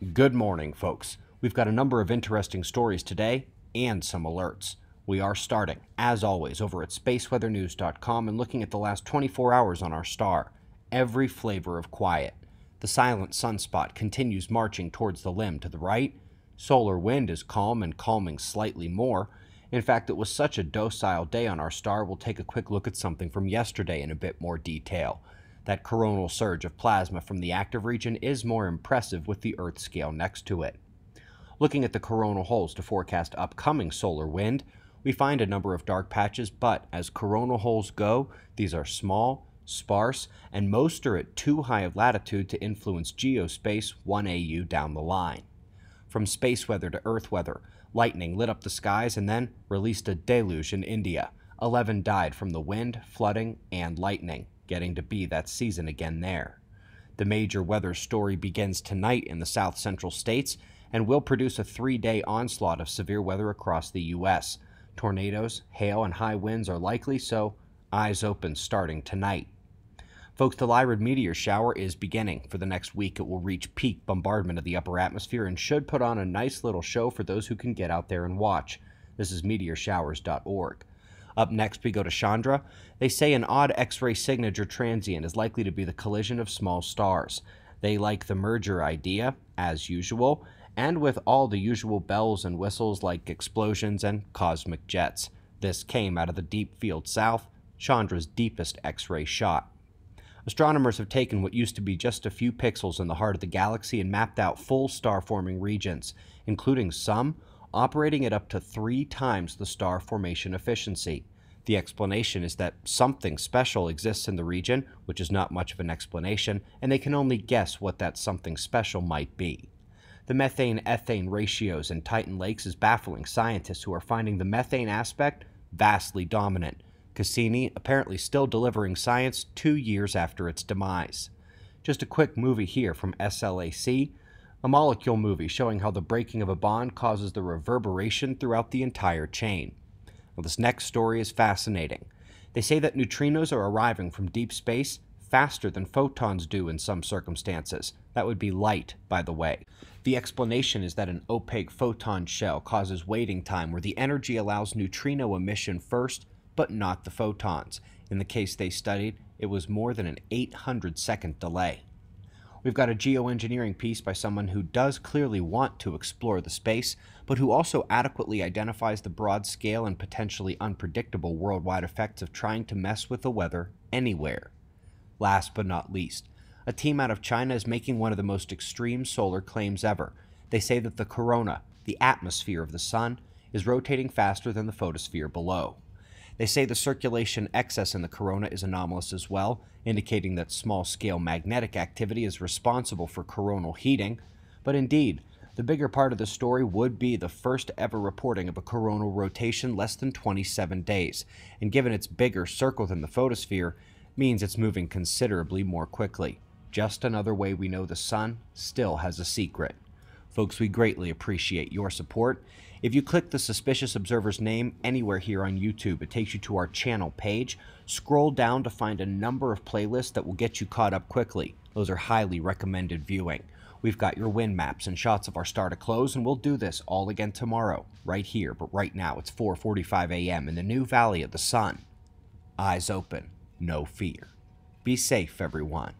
Good morning, folks. We've got a number of interesting stories today and some alerts. We are starting, as always, over at spaceweathernews.com and looking at the last 24 hours on our star. Every flavor of quiet. The silent sunspot continues marching towards the limb to the right. Solar wind is calm and calming slightly more. In fact, it was such a docile day on our star, we'll take a quick look at something from yesterday in a bit more detail. That coronal surge of plasma from the active region is more impressive with the Earth scale next to it. Looking at the coronal holes to forecast upcoming solar wind, we find a number of dark patches, but as coronal holes go, these are small, sparse, and most are at too high of latitude to influence geospace 1 AU down the line. From space weather to Earth weather, lightning lit up the skies and then released a deluge in India. Eleven died from the wind, flooding, and lightning getting to be that season again there. The major weather story begins tonight in the south central states and will produce a three day onslaught of severe weather across the U.S. Tornadoes, hail, and high winds are likely, so eyes open starting tonight. Folks, the Lyrid meteor shower is beginning. For the next week, it will reach peak bombardment of the upper atmosphere and should put on a nice little show for those who can get out there and watch. This is meteorshowers.org. Up next, we go to Chandra. They say an odd X ray signature transient is likely to be the collision of small stars. They like the merger idea, as usual, and with all the usual bells and whistles like explosions and cosmic jets. This came out of the deep field south, Chandra's deepest X ray shot. Astronomers have taken what used to be just a few pixels in the heart of the galaxy and mapped out full star forming regions, including some operating at up to three times the star formation efficiency. The explanation is that something special exists in the region, which is not much of an explanation, and they can only guess what that something special might be. The methane ethane ratios in Titan Lakes is baffling scientists who are finding the methane aspect vastly dominant. Cassini apparently still delivering science two years after its demise. Just a quick movie here from SLAC a molecule movie showing how the breaking of a bond causes the reverberation throughout the entire chain. Well, this next story is fascinating. They say that neutrinos are arriving from deep space faster than photons do in some circumstances. That would be light, by the way. The explanation is that an opaque photon shell causes waiting time where the energy allows neutrino emission first, but not the photons. In the case they studied, it was more than an 800 second delay. We've got a geoengineering piece by someone who does clearly want to explore the space, but who also adequately identifies the broad scale and potentially unpredictable worldwide effects of trying to mess with the weather anywhere. Last but not least, a team out of China is making one of the most extreme solar claims ever. They say that the corona, the atmosphere of the sun, is rotating faster than the photosphere below. They say the circulation excess in the corona is anomalous as well, indicating that small scale magnetic activity is responsible for coronal heating. But indeed, the bigger part of the story would be the first ever reporting of a coronal rotation less than 27 days, and given its bigger circle than the photosphere, means it's moving considerably more quickly. Just another way we know the sun still has a secret. Folks, we greatly appreciate your support. If you click the suspicious observer's name anywhere here on YouTube, it takes you to our channel page. Scroll down to find a number of playlists that will get you caught up quickly. Those are highly recommended viewing. We've got your wind maps and shots of our star to close, and we'll do this all again tomorrow, right here. But right now, it's 4:45 a.m. in the new Valley of the Sun. Eyes open, no fear. Be safe, everyone.